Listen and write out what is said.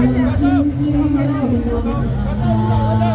열심히 하려고